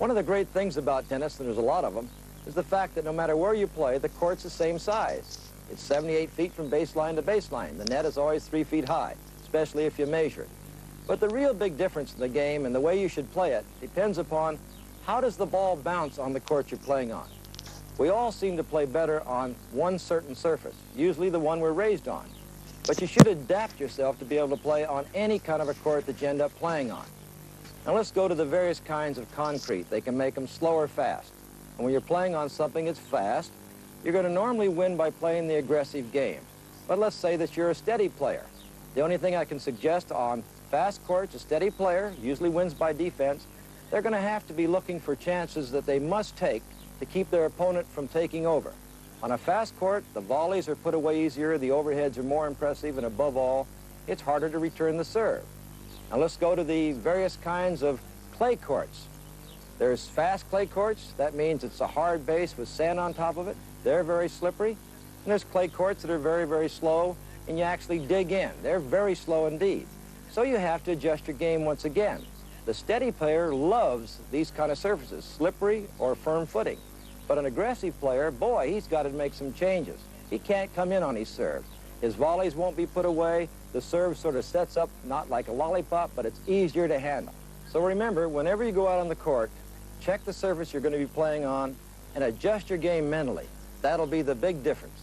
One of the great things about tennis, and there's a lot of them, is the fact that no matter where you play, the court's the same size. It's 78 feet from baseline to baseline. The net is always three feet high, especially if you measure it. But the real big difference in the game and the way you should play it depends upon how does the ball bounce on the court you're playing on. We all seem to play better on one certain surface, usually the one we're raised on. But you should adapt yourself to be able to play on any kind of a court that you end up playing on. Now let's go to the various kinds of concrete. They can make them slow or fast. And when you're playing on something that's fast, you're going to normally win by playing the aggressive game. But let's say that you're a steady player. The only thing I can suggest on fast courts, a steady player usually wins by defense. They're going to have to be looking for chances that they must take to keep their opponent from taking over. On a fast court, the volleys are put away easier, the overheads are more impressive, and above all, it's harder to return the serve. Now let's go to the various kinds of clay courts. There's fast clay courts. That means it's a hard base with sand on top of it. They're very slippery. And there's clay courts that are very, very slow, and you actually dig in. They're very slow indeed. So you have to adjust your game once again. The steady player loves these kind of surfaces, slippery or firm footing. But an aggressive player, boy, he's got to make some changes. He can't come in on his serve. His volleys won't be put away. The serve sort of sets up not like a lollipop, but it's easier to handle. So remember, whenever you go out on the court, check the surface you're going to be playing on and adjust your game mentally. That'll be the big difference.